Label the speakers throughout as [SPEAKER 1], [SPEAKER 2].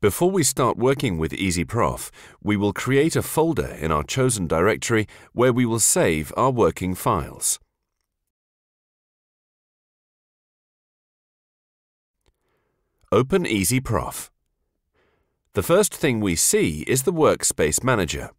[SPEAKER 1] Before we start working with EasyProf, we will create a folder in our chosen directory where we will save our working files. Open EasyProf. The first thing we see is the Workspace Manager.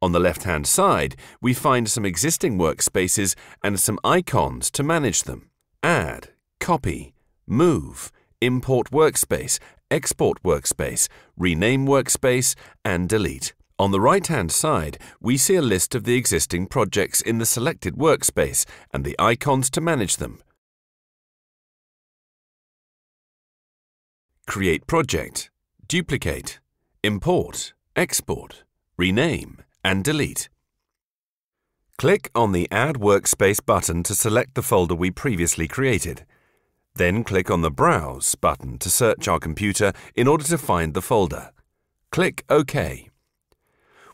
[SPEAKER 1] On the left-hand side, we find some existing workspaces and some icons to manage them. Add, copy, move, import workspace, export workspace, rename workspace, and delete. On the right-hand side, we see a list of the existing projects in the selected workspace and the icons to manage them. Create project, duplicate, import, export, rename, and delete. Click on the Add Workspace button to select the folder we previously created. Then click on the Browse button to search our computer in order to find the folder. Click OK.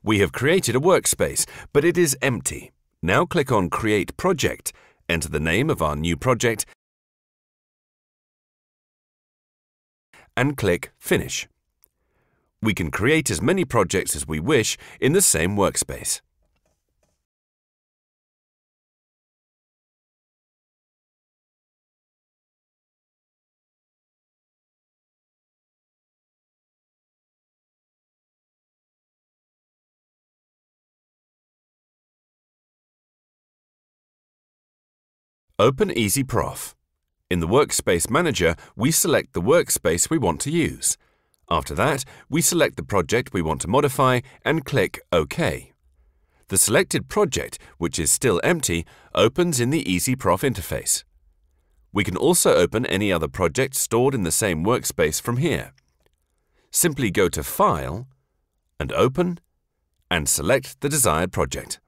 [SPEAKER 1] We have created a workspace, but it is empty. Now click on Create Project, enter the name of our new project, and click Finish. We can create as many projects as we wish in the same workspace. Open EasyProf. In the Workspace Manager, we select the workspace we want to use. After that, we select the project we want to modify and click OK. The selected project, which is still empty, opens in the EasyProf interface. We can also open any other project stored in the same workspace from here. Simply go to File and Open and select the desired project.